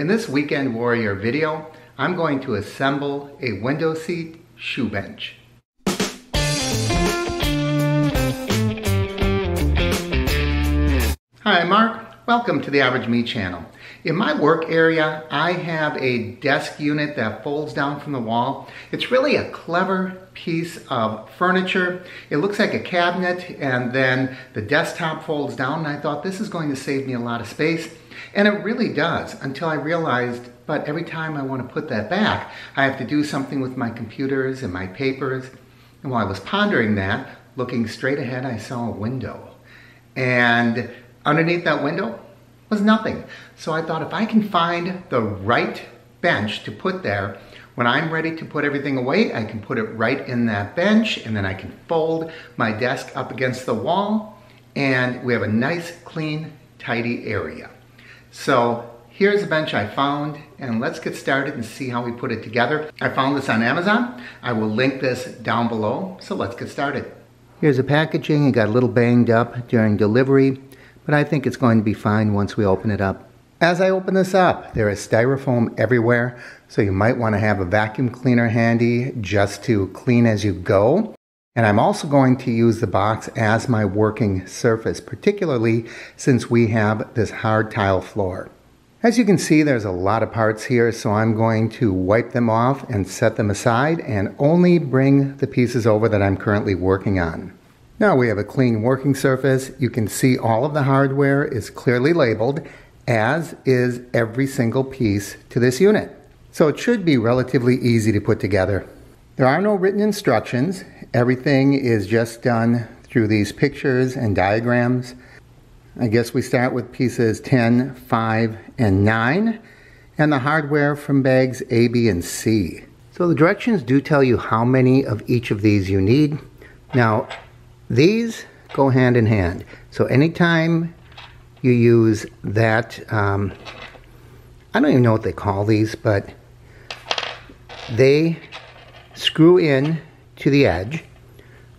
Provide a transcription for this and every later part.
In this Weekend Warrior video, I'm going to assemble a window seat shoe bench. Hi, Mark. Welcome to the Average Me channel. In my work area, I have a desk unit that folds down from the wall. It's really a clever piece of furniture. It looks like a cabinet and then the desktop folds down and I thought this is going to save me a lot of space. And it really does until I realized, but every time I want to put that back, I have to do something with my computers and my papers. And while I was pondering that, looking straight ahead, I saw a window. And Underneath that window was nothing. So I thought if I can find the right bench to put there, when I'm ready to put everything away, I can put it right in that bench and then I can fold my desk up against the wall and we have a nice, clean, tidy area. So here's a bench I found and let's get started and see how we put it together. I found this on Amazon. I will link this down below. So let's get started. Here's the packaging. It got a little banged up during delivery but I think it's going to be fine once we open it up. As I open this up, there is styrofoam everywhere, so you might want to have a vacuum cleaner handy just to clean as you go. And I'm also going to use the box as my working surface, particularly since we have this hard tile floor. As you can see, there's a lot of parts here, so I'm going to wipe them off and set them aside and only bring the pieces over that I'm currently working on. Now we have a clean working surface. You can see all of the hardware is clearly labeled, as is every single piece to this unit. So it should be relatively easy to put together. There are no written instructions. Everything is just done through these pictures and diagrams. I guess we start with pieces 10, 5, and 9, and the hardware from bags A, B, and C. So the directions do tell you how many of each of these you need. Now, these go hand in hand. So anytime you use that, um, I don't even know what they call these, but they screw in to the edge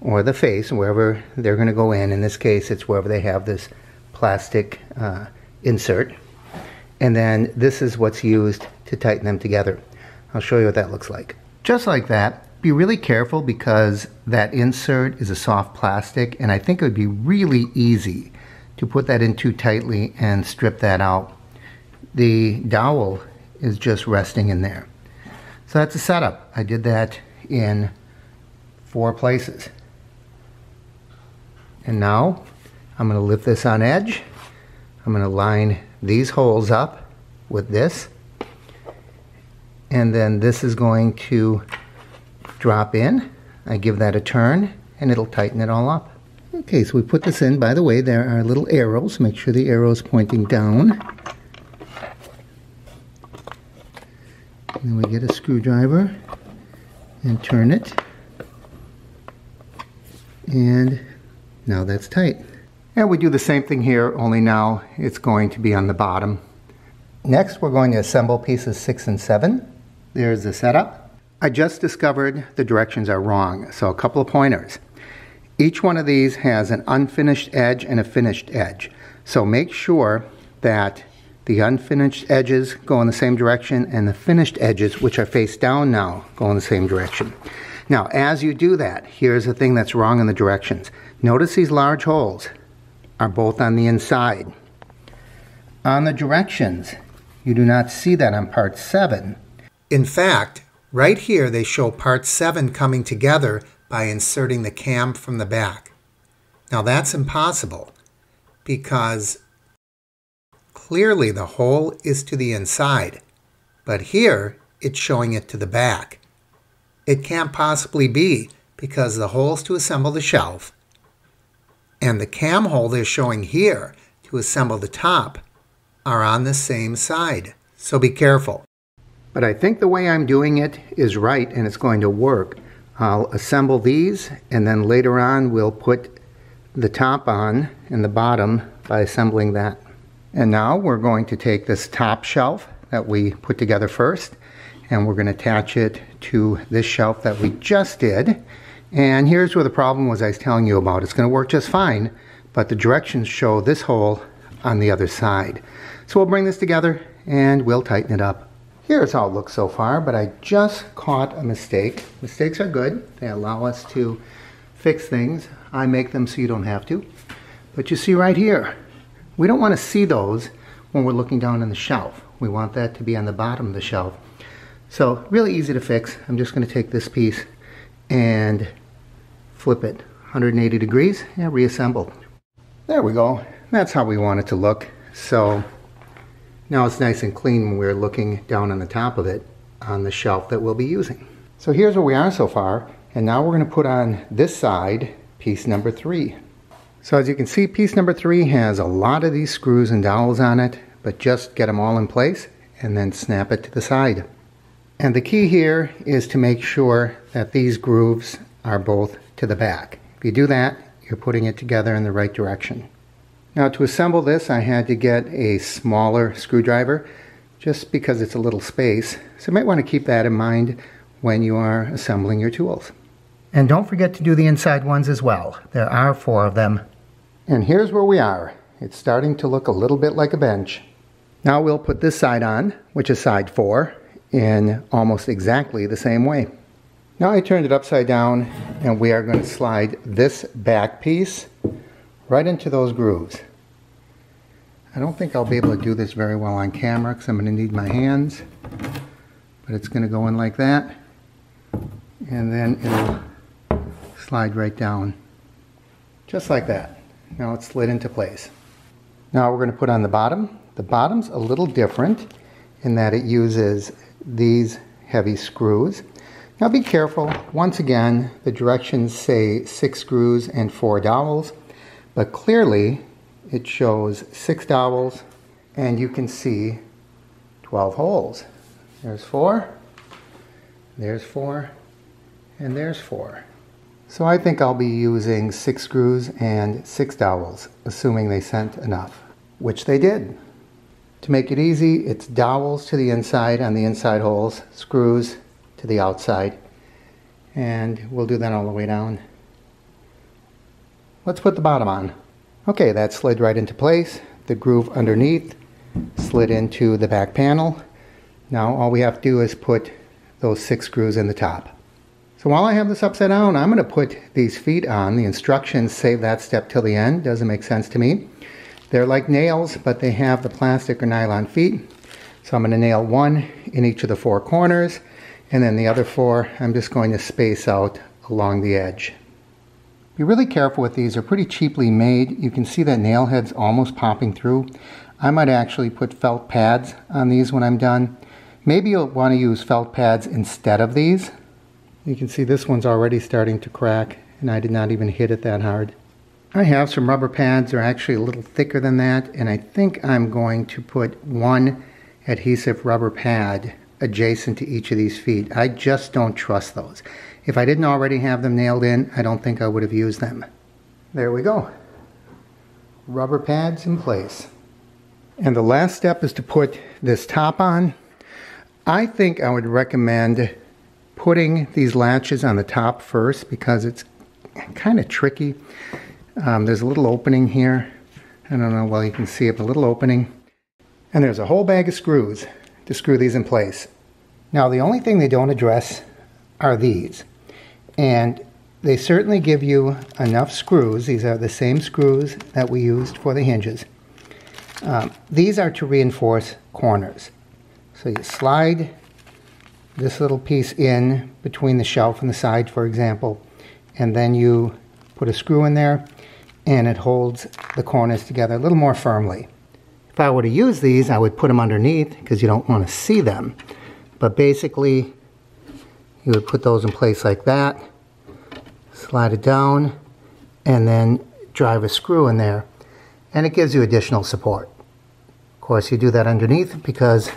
or the face, wherever they're going to go in. In this case, it's wherever they have this plastic uh, insert. And then this is what's used to tighten them together. I'll show you what that looks like. Just like that, be really careful because that insert is a soft plastic and I think it would be really easy to put that in too tightly and strip that out. The dowel is just resting in there. So that's a setup. I did that in four places. And now I'm going to lift this on edge. I'm going to line these holes up with this. And then this is going to drop in. I give that a turn and it'll tighten it all up. Okay, so we put this in. By the way, there are little arrows. Make sure the arrow is pointing down. Then we get a screwdriver and turn it. And now that's tight. And we do the same thing here, only now it's going to be on the bottom. Next, we're going to assemble pieces six and seven. There's the setup. I just discovered the directions are wrong, so a couple of pointers. Each one of these has an unfinished edge and a finished edge. So make sure that the unfinished edges go in the same direction and the finished edges, which are face down now, go in the same direction. Now, as you do that, here's the thing that's wrong in the directions. Notice these large holes are both on the inside. On the directions, you do not see that on part 7. In fact, Right here, they show part 7 coming together by inserting the cam from the back. Now that's impossible because clearly the hole is to the inside, but here it's showing it to the back. It can't possibly be because the holes to assemble the shelf and the cam hole they're showing here to assemble the top are on the same side. So be careful. But I think the way I'm doing it is right and it's going to work. I'll assemble these and then later on we'll put the top on and the bottom by assembling that. And now we're going to take this top shelf that we put together first and we're going to attach it to this shelf that we just did. And here's where the problem was I was telling you about. It's going to work just fine, but the directions show this hole on the other side. So we'll bring this together and we'll tighten it up. Here's how it looks so far, but I just caught a mistake. Mistakes are good. They allow us to fix things. I make them so you don't have to. But you see right here, we don't want to see those when we're looking down on the shelf. We want that to be on the bottom of the shelf. So really easy to fix. I'm just going to take this piece and flip it 180 degrees and reassemble. There we go. That's how we want it to look. So now it's nice and clean when we're looking down on the top of it on the shelf that we'll be using. So here's where we are so far. And now we're going to put on this side piece number three. So as you can see, piece number three has a lot of these screws and dowels on it, but just get them all in place and then snap it to the side. And the key here is to make sure that these grooves are both to the back. If you do that, you're putting it together in the right direction. Now to assemble this, I had to get a smaller screwdriver just because it's a little space. So you might want to keep that in mind when you are assembling your tools. And don't forget to do the inside ones as well. There are four of them. And here's where we are. It's starting to look a little bit like a bench. Now we'll put this side on, which is side four, in almost exactly the same way. Now I turned it upside down and we are going to slide this back piece right into those grooves. I don't think I'll be able to do this very well on camera because I'm going to need my hands. But it's going to go in like that. And then it'll slide right down. Just like that. Now it's slid into place. Now we're going to put on the bottom. The bottom's a little different in that it uses these heavy screws. Now be careful. Once again, the directions say six screws and four dowels, but clearly it shows six dowels and you can see 12 holes. There's four, there's four, and there's four. So I think I'll be using six screws and six dowels, assuming they sent enough, which they did. To make it easy, it's dowels to the inside on the inside holes, screws to the outside. And we'll do that all the way down. Let's put the bottom on. Okay, that slid right into place. The groove underneath slid into the back panel. Now all we have to do is put those six screws in the top. So while I have this upside down, I'm going to put these feet on. The instructions save that step till the end. Doesn't make sense to me. They're like nails, but they have the plastic or nylon feet. So I'm going to nail one in each of the four corners and then the other four, I'm just going to space out along the edge. Be really careful with these. They're pretty cheaply made. You can see that nail head's almost popping through. I might actually put felt pads on these when I'm done. Maybe you'll want to use felt pads instead of these. You can see this one's already starting to crack and I did not even hit it that hard. I have some rubber pads. They're actually a little thicker than that and I think I'm going to put one adhesive rubber pad adjacent to each of these feet. I just don't trust those. If I didn't already have them nailed in, I don't think I would have used them. There we go. Rubber pads in place. And the last step is to put this top on. I think I would recommend putting these latches on the top first because it's kind of tricky. Um, there's a little opening here. I don't know, well you can see it, a little opening. And there's a whole bag of screws to screw these in place. Now the only thing they don't address are these. And they certainly give you enough screws. These are the same screws that we used for the hinges. Um, these are to reinforce corners. So you slide this little piece in between the shelf and the side, for example, and then you put a screw in there and it holds the corners together a little more firmly. If I were to use these, I would put them underneath because you don't want to see them. But basically, you would put those in place like that, slide it down, and then drive a screw in there. And it gives you additional support. Of course, you do that underneath because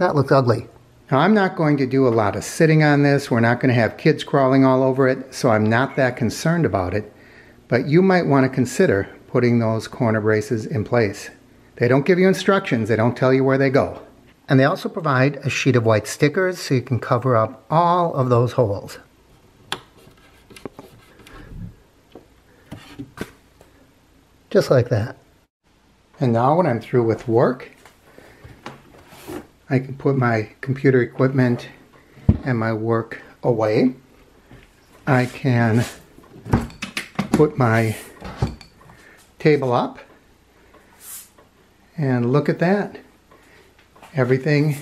that looks ugly. Now, I'm not going to do a lot of sitting on this. We're not going to have kids crawling all over it, so I'm not that concerned about it. But you might want to consider putting those corner braces in place. They don't give you instructions, they don't tell you where they go. And they also provide a sheet of white stickers so you can cover up all of those holes. Just like that. And now when I'm through with work, I can put my computer equipment and my work away. I can put my table up and look at that. Everything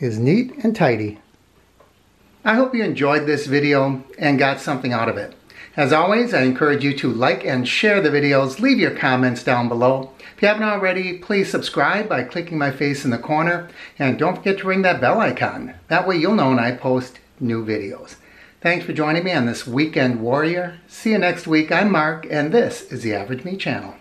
is neat and tidy. I hope you enjoyed this video and got something out of it. As always, I encourage you to like and share the videos, leave your comments down below. If you haven't already, please subscribe by clicking my face in the corner, and don't forget to ring that bell icon. That way you'll know when I post new videos. Thanks for joining me on this Weekend Warrior. See you next week. I'm Mark, and this is the Average Me Channel.